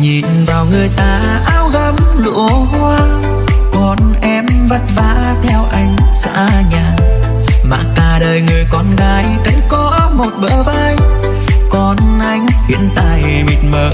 nhìn vào người ta áo gấm lụa hoa còn em vất vả theo anh xa nhà. Mà cả đời người con gái cánh có một bờ vai còn anh hiện tại mịt mờ